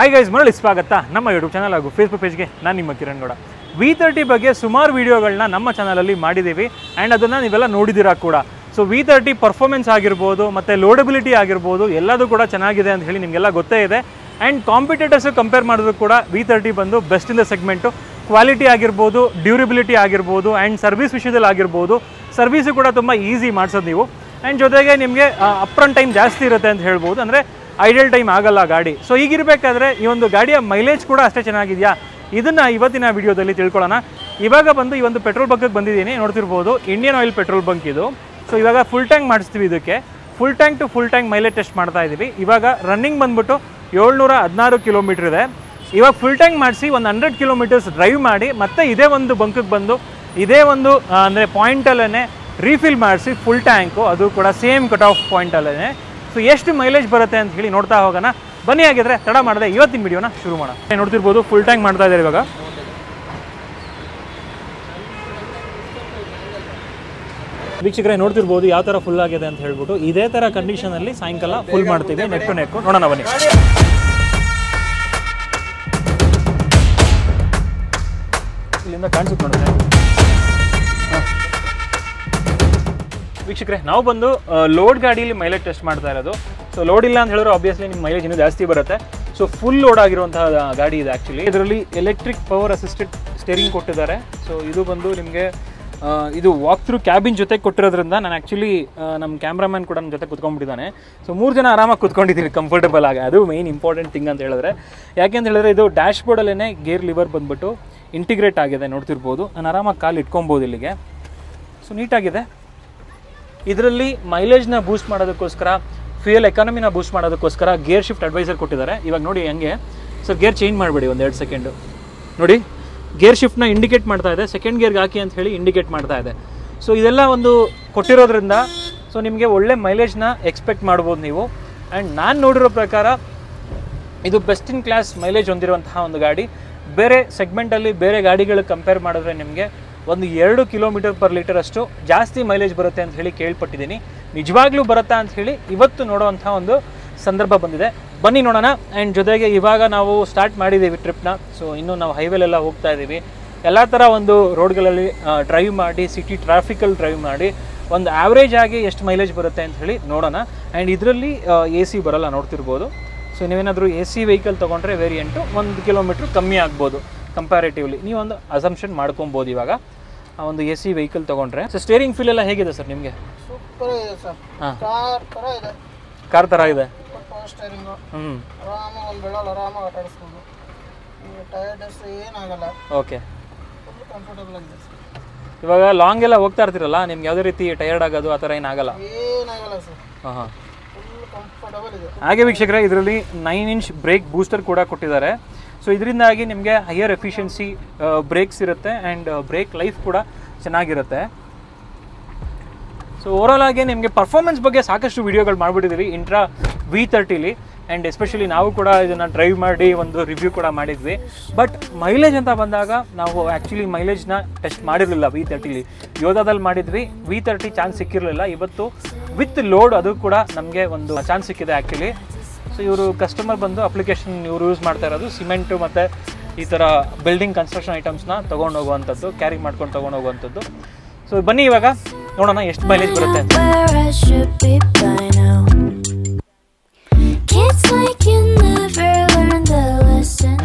Hi guys ಮರಳಿ ಸ್ವಾಗತ. ನಮ್ಮ ಯೂಟ್ಯೂಬ್ ಚಾನಲ್ ಹಾಗೂ ಫೇಸ್ಬುಕ್ ಪೇಜ್ಗೆ ನಾನು ನಿಮ್ಮ ಕಿರಣ್ ಗೌಡ. ವಿ ತರ್ಟಿ ಬಗ್ಗೆ ಸುಮಾರು ವೀಡಿಯೋಗಳನ್ನ ನಮ್ಮ ಚಾನಲಲ್ಲಿ ಮಾಡಿದ್ದೀವಿ. ಆ್ಯಂಡ್ ಅದನ್ನು ನೀವೆಲ್ಲ ನೋಡಿದ್ದೀರಾ ಕೂಡ. ಸೊ ವಿ ತರ್ಟಿ ಪರ್ಫಾರ್ಮೆನ್ಸ್ ಆಗಿರ್ಬೋದು, ಮತ್ತು ಲೋಡಬಿಲಿಟಿ ಆಗಿರ್ಬೋದು, ಎಲ್ಲದೂ ಕೂಡ ಚೆನ್ನಾಗಿದೆ ಅಂತ ಹೇಳಿ ನಿಮಗೆಲ್ಲ ಗೊತ್ತೇ ಇದೆ. ಆ್ಯಂಡ್ ಕಾಂಪಿಟೇಟರ್ಸ್ ಕಂಪೇರ್ ಮಾಡಿದ್ರು ಕೂಡ ವಿ ತರ್ಟಿ ಬಂದು best in the segment quality ಆಗಿರ್ಬೋದು ಡ್ಯೂರಿಬಿಲಿಟಿ ಆಗಿರ್ಬೋದು ಆ್ಯಂಡ್ ಸರ್ವಿಸ್ ವಿಷಯದಲ್ಲಿ ಆಗಿರ್ಬೋದು. ಸರ್ವಿಸು ಕೂಡ ತುಂಬ ಈಸಿ ಮಾಡಿಸೋದು ನೀವು. ಆ್ಯಂಡ್ ಜೊತೆಗೆ ನಿಮಗೆ ಅಪ್ರನ್ ಟೈಮ್ ಜಾಸ್ತಿ ಇರುತ್ತೆ ಅಂತ ಹೇಳ್ಬೋದು. ಅಂದರೆ ಐಡಿಯಲ್ ಟೈಮ್ ಆಗಲ್ಲ ಗಾಡಿ. ಸೊ ಈಗಿರಬೇಕಾದ್ರೆ ಈ ಒಂದು ಗಾಡಿಯ ಮೈಲೇಜ್ ಕೂಡ ಅಷ್ಟೇ ಚೆನ್ನಾಗಿದೆಯಾ? ಇದನ್ನು ಇವತ್ತಿನ ವಿಡಿಯೋದಲ್ಲಿ ತಿಳ್ಕೊಳ್ಳೋಣ. ಇವಾಗ ಬಂದು ಈ ಒಂದು ಪೆಟ್ರೋಲ್ ಬಂಕ್ಗೆ ಬಂದಿದ್ದೀನಿ. ನೋಡ್ತಿರ್ಬೋದು ಇಂಡಿಯನ್ ಆಯಿಲ್ ಪೆಟ್ರೋಲ್ ಬಂಕ್ ಇದು. ಸೊ ಇವಾಗ ಫುಲ್ ಟ್ಯಾಂಕ್ ಮಾಡಿಸ್ತೀವಿ ಇದಕ್ಕೆ. Full tank to full tank mileage test ಮಾಡ್ತಾ ಇದ್ದೀವಿ ಇವಾಗ ರನ್ನಿಂಗ್ ಬಂದ್ಬಿಟ್ಟು ಏಳ್ನೂರ ಹದಿನಾರು ಕಿಲೋಮೀಟ್ರ್ ಇದೆ. ಇವಾಗ ಫುಲ್ ಟ್ಯಾಂಕ್ ಮಾಡಿಸಿ ಒಂದು ಹಂಡ್ರೆಡ್ ಕಿಲೋಮೀಟರ್ಸ್ ಡ್ರೈವ್ ಮಾಡಿ ಮತ್ತೆ ಇದೇ ಒಂದು ಬಂಕ್ಗೆ ಬಂದು ಇದೇ ಒಂದು ಅಂದರೆ ಪಾಯಿಂಟಲ್ಲೇ ರೀಫಿಲ್ ಮಾಡಿಸಿ ಫುಲ್ ಟ್ಯಾಂಕು ಅದು ಕೂಡ ಸೇಮ್ ಕಟ್ ಆಫ್ ಪಾಯಿಂಟಲ್ಲೇ ಸೊ ಎಷ್ಟು ಮೈಲೇಜ್ ಬರುತ್ತೆ ಅಂತ ಹೇಳಿ ನೋಡ್ತಾ ಹೋಗೋಣ. ಬನ್ನಿ ಆಗಿದ್ರೆ ತಡ ಮಾಡದೆ ಇವತ್ತಿನ ವಿಡಿಯೋನ ಶುರು ಮಾಡೋಣ. ನೋಡ್ತಿರ್ಬೋದು ಫುಲ್ ಟ್ಯಾಂಕ್ ಮಾಡ್ತಾ ಇದ್ದಾರೆ ಇವಾಗ. ವೀಕ್ಷಕರೇ, ನೋಡ್ತಿರ್ಬೋದು ಯಾವ ಥರ ಫುಲ್ ಆಗಿದೆ ಅಂತ ಹೇಳ್ಬಿಟ್ಟು ಇದೇ ಥರ ಕಂಡೀಷನಲ್ಲಿ ಸಾಯಂಕಾಲ ಫುಲ್ ಮಾಡ್ತೀವಿ ನೆಕ್ ಟು ನೆಕ್ ನೋಡೋಣ, ಬನ್ನಿ. ಇಲ್ಲಿಂದ ಕಾಣಿಸುತ್ತೆ ನೋಡಿದ್ರೆ ವೀಕ್ಷಕರೇ, ನಾವು ಬಂದು ಲೋಡ್ ಗಾಡಿಯಲ್ಲಿ ಮೈಲೇಜ್ ಟೆಸ್ಟ್ ಮಾಡ್ತಾ ಇರೋದು. ಸೊ ಲೋಡ್ ಇಲ್ಲ ಅಂತ ಹೇಳಿದ್ರೆ ಆಬ್ವಿಯಸ್ಲಿ ನಿಮ್ಮ ಮೈಲೇಜ್ ಇನ್ನೂ ಜಾಸ್ತಿ ಬರುತ್ತೆ. ಸೊ ಫುಲ್ ಲೋಡ್ ಆಗಿರುವಂತಹ ಗಾಡಿ ಇದೆ ಆ್ಯಕ್ಚುಲಿ ಇದರಲ್ಲಿ ಎಲೆಕ್ಟ್ರಿಕ್ ಪವರ್ ಅಸಿಸ್ಟೆಡ್ ಸ್ಟೇರಿಂಗ್ ಕೊಟ್ಟಿದ್ದಾರೆ. ಸೊ ಇದು ಬಂದು ನಿಮಗೆ ಇದು ವಾಕ್ ಥ್ರೂ ಕ್ಯಾಬಿನ್ ಜೊತೆ ಕೊಟ್ಟಿರೋದ್ರಿಂದ ನಾನು ಆ್ಯಕ್ಚುಲಿ ನಮ್ಮ ಕ್ಯಾಮ್ರಾಮನ್ ಕೂಡ ನನ್ನ ಜೊತೆ ಕುತ್ಕೊಂಡ್ಬಿಟ್ಟಿದ್ದಾನೆ. ಸೊ ಮೂರು ಜನ ಆರಾಮಾಗಿ ಕುತ್ಕೊಂಡಿದ್ದೀನಿ ಕಂಫರ್ಟಬಲ್ ಆಗಿ. ಅದು ಮೈನ್ ಇಂಪಾರ್ಟೆಂಟ್ ಥಿಂಗ್ ಅಂತ ಹೇಳಿದ್ರೆ. ಯಾಕೆ ಅಂತ ಹೇಳಿದ್ರೆ ಇದು ಡ್ಯಾಶ್ ಬೋರ್ಡಲ್ಲೇ ಗೇರ್ ಲಿವರ್ ಬಂದ್ಬಿಟ್ಟು ಇಂಟಿಗ್ರೇಟ್ ಆಗಿದೆ, ನೋಡ್ತಿರ್ಬೋದು. ನಾನು ಆರಾಮಾಗಿ ಕಾಲು ಇಟ್ಕೊಬೋದು ಇಲ್ಲಿಗೆ. ಸೊ ನೀಟಾಗಿದೆ ಇದರಲ್ಲಿ ಮೈಲೇಜ್ನ ಬೂಸ್ಟ್ ಮಾಡೋದಕ್ಕೋಸ್ಕರ ಫ್ಯೂಯಲ್ ಎಕಾನಮಿನ ಬೂಸ್ಟ್ ಮಾಡೋದಕ್ಕೋಸ್ಕರ ಗೇರ್ ಶಿಫ್ಟ್ ಅಡ್ವೈಸರ್ ಕೊಟ್ಟಿದ್ದಾರೆ. ಇವಾಗ ನೋಡಿ ಹೆಂಗೆ. ಸರ್ ಗೇರ್ ಚೇಂಜ್ ಮಾಡಬೇಡಿ ಒಂದು ಎರಡು ಸೆಕೆಂಡು ನೋಡಿ ಗೇರ್ ಶಿಫ್ಟ್ನ ಇಂಡಿಕೇಟ್ ಮಾಡ್ತಾ ಇದೆ. ಸೆಕೆಂಡ್ ಗೇರ್ಗೆ ಹಾಕಿ ಅಂತ ಹೇಳಿ ಇಂಡಿಕೇಟ್ ಮಾಡ್ತಾ ಇದೆ. ಸೊ ಇದೆಲ್ಲ ಒಂದು ಕೊಟ್ಟಿರೋದ್ರಿಂದ ಸೊ ನಿಮಗೆ ಒಳ್ಳೆ ಮೈಲೇಜ್ನ ಎಕ್ಸ್ಪೆಕ್ಟ್ ಮಾಡ್ಬೋದು ನೀವು. ಆ್ಯಂಡ್ ನಾನು ನೋಡಿರೋ ಪ್ರಕಾರ, ಇದು ಬೆಸ್ಟ್ ಇನ್ ಕ್ಲಾಸ್ ಮೈಲೇಜ್ ಹೊಂದಿರುವಂತಹ ಒಂದು ಗಾಡಿ. ಬೇರೆ ಸೆಗ್ಮೆಂಟಲ್ಲಿ ಬೇರೆ ಗಾಡಿಗಳಿಗೆ ಕಂಪೇರ್ ಮಾಡಿದ್ರೆ ನಿಮಗೆ ಒಂದು ಎರಡು ಕಿಲೋಮೀಟರ್ ಪರ್ ಲೀಟರ್ ಅಷ್ಟು ಜಾಸ್ತಿ ಮೈಲೇಜ್ ಬರುತ್ತೆ ಅಂತ ಹೇಳಿ ಕೇಳ್ಪಟ್ಟಿದ್ದೀನಿ. ನಿಜವಾಗ್ಲೂ ಬರುತ್ತಾ ಅಂತ ಹೇಳಿ ಇವತ್ತು ನೋಡುವಂಥ ಒಂದು ಸಂದರ್ಭ ಬಂದಿದೆ. ಬನ್ನಿ ನೋಡೋಣ. ಆ್ಯಂಡ್ ಜೊತೆಗೆ ಇವಾಗ ನಾವು ಸ್ಟಾರ್ಟ್ ಮಾಡಿದ್ದೀವಿ ಟ್ರಿಪ್ನ ಸೊ ಇನ್ನೂ ನಾವು ಹೈವೇಲೆಲ್ಲ ಹೋಗ್ತಾ ಇದ್ದೀವಿ. ಎಲ್ಲ ಥರ ಒಂದು ರೋಡ್ಗಳಲ್ಲಿ ಡ್ರೈವ್ ಮಾಡಿ ಸಿಟಿ ಟ್ರಾಫಿಕಲ್ಲಿ ಡ್ರೈವ್ ಮಾಡಿ, ಒಂದು ಆ್ಯಾವ್ರೇಜ್ ಆಗಿ ಎಷ್ಟು ಮೈಲೇಜ್ ಬರುತ್ತೆ ಅಂತ ಹೇಳಿ ನೋಡೋಣ. ಆ್ಯಂಡ್ ಇದರಲ್ಲಿ ಎ ಸಿ ಬರೋಲ್ಲ ನೋಡ್ತಿರ್ಬೋದು. ಸೊ ನೀವೇನಾದರೂ ಎ ಸಿ ವೆಹಿಕಲ್ ತೊಗೊಂಡ್ರೆ ವೇರಿಯಂಟು ಒಂದು ಕಿಲೋಮೀಟ್ರ್ ಕಮ್ಮಿ ಆಗ್ಬೋದು. ಕಂಪ್ಯಾರೇಟಿವ್ಲಿ ನೀವೊಂದು ಅಸಂಪ್ಷನ್ ಮಾಡ್ಕೊಬೋದು ಇವಾಗ. ಒಂದು ಎ ಸಿ ವೆಹಿಕಲ್ ತೊಗೊಂಡ್ರೆ. ಸೊ ಸ್ಟೇರಿಂಗ್ ಫೀಲ್ ಎಲ್ಲ ಹೇಗಿದೆ ಸರ್ ನಿಮಗೆ? ಸೂಪರ್ ಇದೆ ಸರ್. ಹಾಂ. ಕಾರ್ ಥರ ಇದೆ. ಕಾರ್ ಥರ ಇದೆ? ಸ್ಟೈರಿಂಗು ಹ್ಞೂ ಆರಾಮಾಗಿ ಒಂದು ಆರಾಮಾಗಿ ಟೈರ್ಡ್ಸ್ ಏನಾಗಲ್ಲ. ಓಕೆ ಫುಲ್ ಕಂಫರ್ಟಬಲ್ ಆಗಿದೆ ಸರ್. ಇವಾಗ ಲಾಂಗ್ ಎಲ್ಲ ಹೋಗ್ತಾ ಇರ್ತೀರಲ್ಲ ನಿಮ್ಗೆ ಯಾವುದೇ ರೀತಿ ಟಯರ್ಡ್ ಆಗೋದು ಆ ಥರ ಏನಾಗಲ್ಲ? ಏನಾಗಲ್ಲ ಸರ್. ಹಾಂ ಹಾಂ. ಹಾಗೆ ವೀಕ್ಷಕರೇ ಇದರಲ್ಲಿ ನೈನ್ ಇಂಚ್ ಬ್ರೇಕ್ ಬೂಸ್ಟರ್ ಕೂಡ ಕೊಟ್ಟಿದ್ದಾರೆ. ಸೊ ಇದರಿಂದಾಗಿ ನಿಮಗೆ ಹೈಯರ್ ಎಫಿಷಿಯನ್ಸಿ ಬ್ರೇಕ್ಸ್ ಇರುತ್ತೆ ಆ್ಯಂಡ್ ಬ್ರೇಕ್ ಲೈಫ್ ಕೂಡ ಚೆನ್ನಾಗಿರುತ್ತೆ. ಸೊ ಓವರಾಲ್ ಆಗಿ ನಿಮಗೆ ಪರ್ಫಾರ್ಮೆನ್ಸ್ ಬಗ್ಗೆ ಸಾಕಷ್ಟು ವಿಡಿಯೋಗಳು ಮಾಡಿಬಿಟ್ಟಿದ್ದೀವಿ ಇಂಟ್ರಾ ವಿ ತರ್ಟಿಲಿ ಆ್ಯಂಡ್ ಎಸ್ಪೆಷಲಿ ನಾವು ಕೂಡ ಇದನ್ನು ಡ್ರೈವ್ ಮಾಡಿ ಒಂದು ರಿವ್ಯೂ ಕೂಡ ಮಾಡಿದ್ವಿ. ಬಟ್ ಮೈಲೇಜ್ ಅಂತ ಬಂದಾಗ ನಾವು ಆ್ಯಕ್ಚುಲಿ ಮೈಲೇಜ್ನ ಟೆಸ್ಟ್ ಮಾಡಿರಲಿಲ್ಲ ವಿ ತರ್ಟಿಲಿ ಯೋಧಾದಲ್ಲಿ ಮಾಡಿದ್ವಿ ವಿ ತರ್ಟಿ ಚಾನ್ಸ್ ಸಿಕ್ಕಿರಲಿಲ್ಲ. ಇವತ್ತು ವಿತ್ ಲೋಡ್ ಅದು ಕೂಡ ನಮಗೆ ಒಂದು ಚಾನ್ಸ್ ಸಿಕ್ಕಿದೆ ಆ್ಯಕ್ಚುಲಿ ಸೊ ಇವರು ಕಸ್ಟಮರ್ ಬಂದು ಅಪ್ಲಿಕೇಶನ್ ಇವರು ಯೂಸ್ ಮಾಡ್ತಾ ಇರೋದು. ಸಿಮೆಂಟು ಮತ್ತು ಈ ಥರ ಬಿಲ್ಡಿಂಗ್ ಕನ್ಸ್ಟ್ರಕ್ಷನ್ ಐಟಮ್ಸ್ನ ತೊಗೊಂಡು ಹೋಗುವಂಥದ್ದು ಕ್ಯಾರಿ ಮಾಡ್ಕೊಂಡು ತೊಗೊಂಡು ಹೋಗುವಂಥದ್ದು. ಸೊ ಬನ್ನಿ ಇವಾಗ ನೋಡೋಣ ಎಷ್ಟು ಮೈಲೇಜ್ ಬರುತ್ತೆ.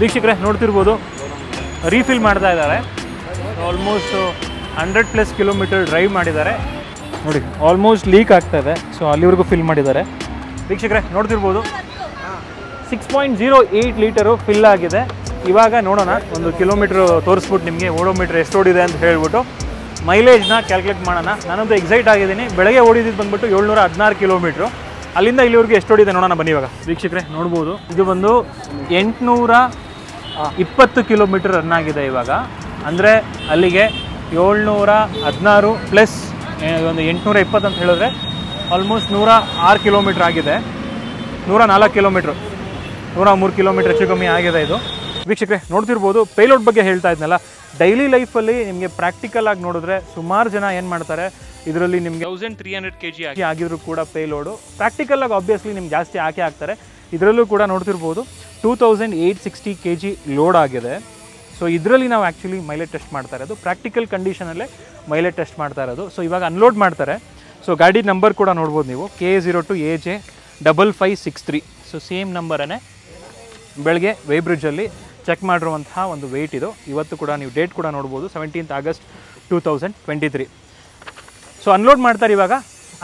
ವೀಕ್ಷಕರೇ ನೋಡ್ತಿರ್ಬೋದು ರೀಫಿಲ್ ಮಾಡ್ತಾ ಇದ್ದಾರೆ. Almost hundred plus kilometre drive ಮಾಡಿದ್ದಾರೆ. ನೋಡಿ ಆಲ್ಮೋಸ್ಟ್ ಲೀಕ್ ಆಗ್ತಾ ಇದೆ. ಸೊ ಅಲ್ಲಿವರೆಗೂ ಫಿಲ್ ಮಾಡಿದ್ದಾರೆ. ವೀಕ್ಷಕರೇ ನೋಡ್ತಿರ್ಬೋದು six point zero eight litre fill ಆಗಿದೆ. ಇವಾಗ ನೋಡೋಣ, ಒಂದು ಕಿಲೋಮೀಟ್ರ್ ತೋರಿಸ್ಬಿಟ್ಟು ನಿಮಗೆ ಓಡೋಮೀಟ್ರ್ ಎಷ್ಟು ಓಡಿದೆ ಅಂತ ಹೇಳ್ಬಿಟ್ಟು ಮೈಲೇಜ್ನ ಕ್ಯಾಲ್ಕುಲೇಟ್ ಮಾಡೋಣ. ನಾನಂತೂ ಎಕ್ಸೈಟ್ ಆಗಿದ್ದೀನಿ. ಬೆಳಗ್ಗೆ ಓಡಿದ್ದು ಬಂದ್ಬಿಟ್ಟು ಏಳ್ನೂರ ಹದಿನಾರು ಕಿಲೋಮೀಟ್ರು. ಅಲ್ಲಿಂದ ಇಲ್ಲಿವರೆಗೆ ಎಷ್ಟು ಓಡಿದೆ ನೋಡೋಣ, ಬನ್ನಿ ಇವಾಗ. ವೀಕ್ಷಕರೇ, ನೋಡ್ಬೋದು. ಇದು ಬಂದು ಎಂಟುನೂರ ಇಪ್ಪತ್ತು ಕಿಲೋಮೀಟ್ರ್ ರನ್ ಆಗಿದೆ ಇವಾಗ. ಅಂದರೆ ಅಲ್ಲಿಗೆ ಏಳ್ನೂರ ಹದಿನಾರು ಪ್ಲಸ್ ಒಂದು ಎಂಟುನೂರ ಇಪ್ಪತ್ತು ಅಂತ ಹೇಳಿದ್ರೆ ಆಲ್ಮೋಸ್ಟ್ ನೂರ ಆರು ಕಿಲೋಮೀಟ್ರ್ ಆಗಿದೆ. ನೂರ ನಾಲ್ಕು ಕಿಲೋಮೀಟ್ರ್. ನೂರ ಮೂರು ಕಿಲೋಮೀಟರ್ ಹೆಚ್ಚು ಕಮ್ಮಿ ಆಗಿದೆ ಇದು. ವೀಕ್ಷಕರೇ ನೋಡ್ತಿರ್ಬೋದು ಪೇಲೋಡ್ ಬಗ್ಗೆ ಹೇಳ್ತಾ ಇದ್ನಲ್ಲ. ಡೈಲಿ ಲೈಫಲ್ಲಿ ನಿಮಗೆ ಪ್ರಾಕ್ಟಿಕಲ್ ಆಗಿ ನೋಡಿದ್ರೆ ಸುಮಾರು ಜನ ಏನು ಮಾಡ್ತಾರೆ ಇದರಲ್ಲಿ ನಿಮಗೆ thousand three hundred K G ಆಗಿದ್ರು ಕೂಡ ಪೇಲೋಡು ಪ್ರಾಕ್ಟಿಕಲ್ ಆಗಿ ಆಬ್ವಿಯಸ್ಲಿ ನಿಮ್ಗೆ ಜಾಸ್ತಿ ಹಾಕಿ ಹಾಕ್ತಾರೆ. ಇದರಲ್ಲೂ ಕೂಡ ನೋಡ್ತಿರ್ಬೋದು two thousand eight sixty K G load ಆಗಿದೆ. ಸೊ ಇದರಲ್ಲಿ ನಾವು ಆ್ಯಕ್ಚುಲಿ ಮೈಲೇಜ್ ಟೆಸ್ಟ್ ಮಾಡ್ತಾ ಇರೋದು. ಪ್ರಾಕ್ಟಿಕಲ್ ಕಂಡೀಷನಲ್ಲೇ ಮೈಲೇಜ್ ಟೆಸ್ಟ್ ಮಾಡ್ತಾ ಇರೋದು. ಸೊ ಇವಾಗ ಅನ್ಲೋಡ್ ಮಾಡ್ತಾರೆ. ಸೊ ಗಾಡಿ ನಂಬರ್ ಕೂಡ ನೋಡ್ಬೋದು ನೀವು K zero two A J double five six three so same ನಂಬರನ್ನೇ ಬೆಳಗ್ಗೆ ವೈಬ್ರಿಡ್ಜಲ್ಲಿ ಚೆಕ್ ಮಾಡಿರುವಂತಹ ಒಂದು ವೆಯ್ಟ್ ಇದು. ಇವತ್ತು ಕೂಡ ನೀವು ಡೇಟ್ ಕೂಡ ನೋಡ್ಬೋದು seventeenth August two thousand twenty three so unload ಮಾಡ್ತಾರೆ ಇವಾಗ.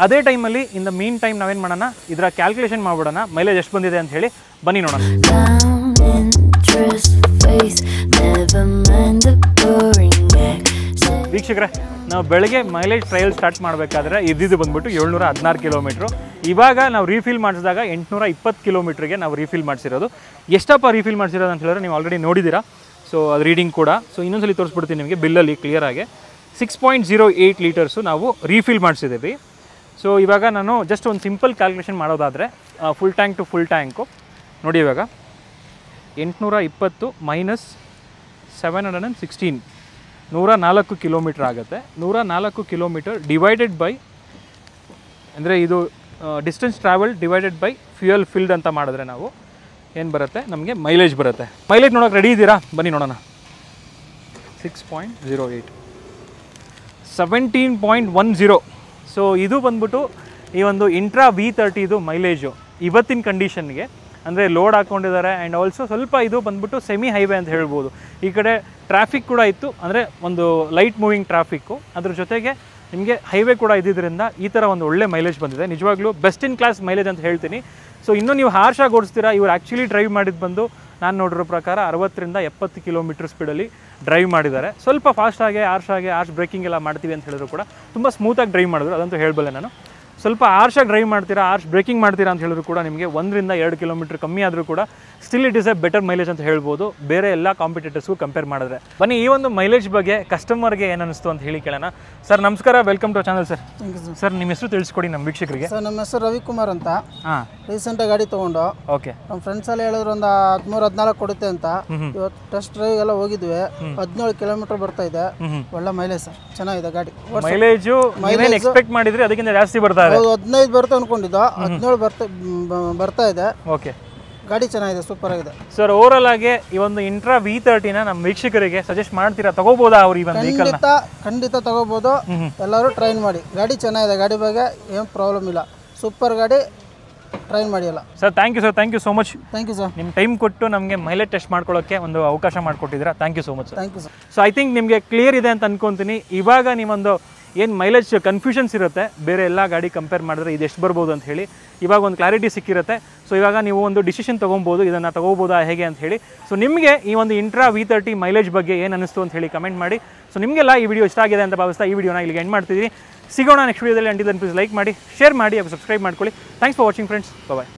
ಅದೇ ಟೈಮಲ್ಲಿ ಇನ್ ದ ಮೀನ್ ಟೈಮ್ ನಾವೇನು ಮಾಡೋಣ? ಇದರ ಕ್ಯಾಲ್ಕುಲೇಷನ್ ಮಾಡಿಬಿಡೋಣ. ಮೈಲೇಜ್ ಎಷ್ಟು ಬಂದಿದೆ ಅಂತ ಹೇಳಿ ಬನ್ನಿ ನೋಡೋಣ. ವೀಕ್ಷಕರ ನಾವು ಬೆಳಗ್ಗೆ ಮೈಲೇಜ್ ಟ್ರಯಲ್ ಸ್ಟಾರ್ಟ್ ಮಾಡಬೇಕಾದ್ರೆ ಇದ್ದಿದ್ದು ಬಂದ್ಬಿಟ್ಟು ಏಳ್ನೂರ ಹದಿನಾರು ಕಿಲೋಮೀಟ್ರು ಇವಾಗ ನಾವು ರೀಫಿಲ್ ಮಾಡಿಸಿದಾಗ ಎಂಟುನೂರ ಇಪ್ಪತ್ತು ಕಿಲೋಮೀಟ್ರಿಗೆ ನಾವು ರೀಫಿಲ್ ಮಾಡಿಸಿರೋದು. ಎಷ್ಟಪ್ಪ ರೀಫಿಲ್ ಮಾಡಿಸಿರೋದು ಅಂತ ಹೇಳಿದ್ರೆ ನೀವು ಆಲ್ರೆಡಿ ನೋಡಿದ್ದೀರಾ. ಸೊ ಅದು ರೀಡಿಂಗ್ ಕೂಡ. ಸೊ ಇನ್ನೊಂದ್ಸಲಿ ತೋರಿಸ್ಬಿಡ್ತೀನಿ ನಿಮಗೆ ಬಿಲ್ಲಲ್ಲಿ ಕ್ಲಿಯರಾಗಿ six point zero eight litres ನಾವು ರೀಫಿಲ್ ಮಾಡಿಸಿದ್ದೀವಿ. ಸೊ ಇವಾಗ ನಾನು ಜಸ್ಟ್ ಒಂದು ಸಿಂಪಲ್ ಕ್ಯಾಲ್ಕುಲೇಷನ್ ಮಾಡೋದಾದರೆ full tank to full tank ನೋಡಿ ಇವಾಗ. ಎಂಟುನೂರ ಇಪ್ಪತ್ತು minus seven hundred and sixteen ನೂರ ನಾಲ್ಕು ಕಿಲೋಮೀಟ್ರ್ ಆಗುತ್ತೆ. ನೂರ ನಾಲ್ಕು ಕಿಲೋಮೀಟರ್ ಡಿವೈಡೆಡ್ ಬೈ ಅಂದರೆ ಇದು distance travel divided by fuel filled ಅಂತ ಮಾಡಿದ್ರೆ ನಾವು ಏನು ಬರುತ್ತೆ? ನಮಗೆ ಮೈಲೇಜ್ ಬರುತ್ತೆ. ಮೈಲೇಜ್ ನೋಡೋಕೆ ರೆಡಿ ಇದ್ದೀರಾ? ಬನ್ನಿ ನೋಡೋಣ. Six point zero eight seventeen point one zero so ಇದು ಬಂದ್ಬಿಟ್ಟು ಈ ಒಂದು ಇಂಟ್ರಾ ವಿ ತರ್ಟಿದು ಮೈಲೇಜು ಇವತ್ತಿನ ಕಂಡೀಷನ್ಗೆ ಅಂದರೆ ಲೋಡ್ ಹಾಕ್ಕೊಂಡಿದ್ದಾರೆ ಆ್ಯಂಡ್ ಆಲ್ಸೋ ಸ್ವಲ್ಪ ಇದು ಬಂದ್ಬಿಟ್ಟು ಸೆಮಿ ಹೈವೇ ಅಂತ ಹೇಳ್ಬೋದು. ಈ ಕಡೆ ಟ್ರಾಫಿಕ್ ಕೂಡ ಇತ್ತು. ಅಂದರೆ ಒಂದು ಲೈಟ್ ಮೂವಿಂಗ್ ಟ್ರಾಫಿಕ್ಕು ಅದ್ರ ಜೊತೆಗೆ ನಿಮಗೆ ಹೈವೇ ಕೂಡ ಇದ್ದಿದ್ದರಿಂದ ಈ ಥರ ಒಂದು ಒಳ್ಳೆ ಮೈಲೇಜ್ ಬಂದಿದೆ. ನಿಜವಾಗ್ಲೂ ಬೆಸ್ಟ್ ಇನ್ ಕ್ಲಾಸ್ ಮೈಲೇಜ್ ಅಂತ ಹೇಳ್ತೀನಿ. ಸೊ ಇನ್ನೂ ನೀವು ಹಾರ್ಶಾಗಿ ಓಡಿಸ್ತೀರಾ, ಇವ್ರು ಆ್ಯಕ್ಚುಲಿ ಡ್ರೈವ್ ಮಾಡಿದ್ದು ಬಂದು ನಾನು ನೋಡಿರೋ ಪ್ರಕಾರ ಅರವತ್ತರಿಂದ ಎಪ್ಪತ್ತು ಕಿಲೋಮೀಟರ್ ಸ್ಪೀಡಲ್ಲಿ ಡ್ರೈವ್ ಮಾಡಿದ್ದಾರೆ. ಸ್ವಲ್ಪ ಫಾಸ್ಟಾಗಿ ಆರ್ಶಾಗಿ ಆರ್ಶ್ ಬ್ರೇಕಿಂಗ್ ಎಲ್ಲ ಮಾಡ್ತೀವಿ ಅಂತ ಹೇಳಿದ್ರು ಕೂಡ ತುಂಬ ಸ್ಮೂತಾಗಿ ಡ್ರೈವ್ ಮಾಡಿದ್ರು. ಅದಂತೂ ಹೇಳಬಲ್ಲೆ ನಾನು. ಸ್ವಲ್ಪ ಆರ್ಶಾಗಿ ಡ್ರೈವ್ ಮಾಡ್ತೀರಾ ಆರ್ಶ್ ಬ್ರೇಕಿಂಗ್ ಮಾಡ್ತೀರಾ ಅಂತ ಹೇಳಿದ್ರು ಕೂಡ ನಿಮಗೆ ಒಂದರಿಂದ ಎರಡು ಕಿಲೋಮೀಟರ್ ಕಮ್ಮಿ ಆದರೂ ಕೂಡ still it is a better mileage ಅಂತ ಹೇಳ್ಬೋದು. ಬೇರೆ ಎಲ್ಲ ಕಾಂಪಿಟೇಟರ್ಸ್ಗೂ ಕಂಪೇರ್ ಮಾಡಿದ್ರೆ. ಬನ್ನಿ ಈ ಒಂದು ಮೈಲೇಜ್ ಬಗ್ಗೆ ಕಸ್ಟಮರ್ಗೆ ಏನು ಅನಿಸ್ತು ಅಂತ ಹೇಳಿ ಕೇಳೋಣ. ಸರ್ ನಮಸ್ಕಾರ welcome to channel sir sir ನಿಮ್ಮ ಹೆಸರು ತಿಳಿಸ್ಕೊಡಿ ನಮ್ಮ ವೀಕ್ಷಕರಿಗೆ. ಸರ್ ನಮ್ಮ ಹೆಸರು ರವಿಕುಮಾರ್ ಅಂತ. ಹಾಂ. ರೀಸೆಂಟಾಗಿ ಗಾಡಿ ತೊಗೊಂಡು. ಓಕೆ. ನಮ್ಮ ಫ್ರೆಂಡ್ಸ್ ಎಲ್ಲ ಹೇಳಿದ್ರು ಒಂದು ಹದಿಮೂರು ಹದಿನಾಲ್ಕು ಕೊಡುತ್ತೆ ಅಂತ. ಇವತ್ತು ಟೆಸ್ಟ್ ಡ್ರೈವ್ ಎಲ್ಲ ಹೋಗಿದ್ವಿ. ಹದಿನೇಳು ಕಿಲೋಮೀಟರ್ ಬರ್ತಾ ಇದೆ. ಒಳ್ಳೆ ಮೈಲೇಜ್ ಸರ್. ಚೆನ್ನಾಗಿದೆ ಗಾಡಿ. ಮೈಲೇಜ್ ಮೈಲೇಜ್ ಎಕ್ಸ್ಪೆಕ್ಟ್ ಮಾಡಿದ್ರೆ? ಅದಕ್ಕಿಂತ ಜಾಸ್ತಿ ಬರ್ತಾ ಇದೆ. ಹೌದು ಹದಿನೈದು ಬರ್ತಾ ಅನ್ಕೊಂಡಿದ್ದು. ಹದಿನೇಳು ಬರ್ತಾ ಬರ್ತಾ ಇದೆ. ಓಕೆ. ಗಾಡಿ ಚೆನ್ನಾಗಿದೆ ಸೂಪರ್ ಆಗಿದೆ. ಸರ್ ಓವರಾಲ್ ಆಗಿ ಈ ಒಂದು ಇಂಟ್ರಾ ವಿ ತರ್ಟಿನ ನಮ್ಮ ವೀಕ್ಷಕರಿಗೆ ಸಜೆಸ್ಟ್ ಮಾಡ್ತೀರಾ? ತಗೋಬಹುದಾ ಅವ್ರು ಈ ಒಂದು ಖಂಡಿತ ಖಂಡಿತ ತಗೋಬೋದು. ಎಲ್ಲರೂ ಟ್ರೈನ್ ಮಾಡಿ. ಗಾಡಿ ಚೆನ್ನಾಗಿದೆ ಗಾಡಿ ಬಗ್ಗೆ ಏನು ಪ್ರಾಬ್ಲಮ್ ಇಲ್ಲ. ಸೂಪರ್ ಗಾಡಿ. ಟ್ರೈನ್ ಮಾಡಿಲ್ಲ sir thank you sir thank you so much thank you sir ನಿಮ್ಮ ಟೈಮ್ ಕೊಟ್ಟು ನಮಗೆ ಮೈಲೇಜ್ ಟೆಸ್ಟ್ ಮಾಡ್ಕೊಳ್ಳೋಕ್ಕೆ ಒಂದು ಅವಕಾಶ ಮಾಡಿಕೊಟ್ಟಿದ್ದೀರಾ? Thank you so much thank you sir so I think ನಿಮಗೆ ಕ್ಲಿಯರ್ ಇದೆ ಅಂತ ಅನ್ಕೊತೀನಿ. ಇವಾಗ ನಿಮ್ಮೊಂದು ಏನು ಮೈಲೇಜ್ ಕನ್ಫ್ಯೂಷನ್ಸ್ ಇರುತ್ತೆ ಬೇರೆ ಎಲ್ಲ ಗಾಡಿ ಕಂಪೇರ್ ಮಾಡಿದ್ರೆ ಇದು ಎಷ್ಟು ಬರ್ಬೋದು ಅಂತ ಹೇಳಿ ಇವಾಗ ಒಂದು ಕ್ಲಾರಿಟಿ ಸಿಕ್ಕಿರುತ್ತೆ. ಸೊ ಇವಾಗ ನೀವು ಒಂದು ಡಿಸಿಷನ್ ತೊಗೊಬೋದು ಇದನ್ನು ತೊಗೋಬೋದಾ ಹೇಗೆ ಅಂತ ಹೇಳಿ. ಸೊ ನಿಮಗೆ ಈ ಒಂದು ಇಂಟ್ರಾ ವಿ ತರ್ಟಿ ಮೈಲೇಜ್ ಬಗ್ಗೆ ಏನು ಅನಿಸ್ತು ಅಂತ ಹೇಳಿ ಕಮೆಂಟ್ ಮಾಡಿ. ಸೊ ನಿಮಗೆಲ್ಲ ಈ ವಿಡಿಯೋ ಇಷ್ಟ ಆಗಿದೆ ಅಂತ ಭಾವಿಸ್ತಾ ಈ ವಿಡಿಯೋನ ಇಲ್ಲಿಗೆ ಎಂಡ್ ಮಾಡ್ತಿದ್ದೀನಿ. ಸಿಗೋಣ ನೆಕ್ಸ್ಟ್ ವೀಡಿಯೋದಲ್ಲಿ ಅಂಟಿದನ್ ಪ್ಲೀಸ್ ಲೈಕ್ ಮಾಡಿ ಶೇರ್ ಮಾಡಿ ಸಬ್ಸ್ಕ್ರೈಬ್ ಮಾಡ್ಕೊಳ್ಳಿ. Thanks for watching friends bye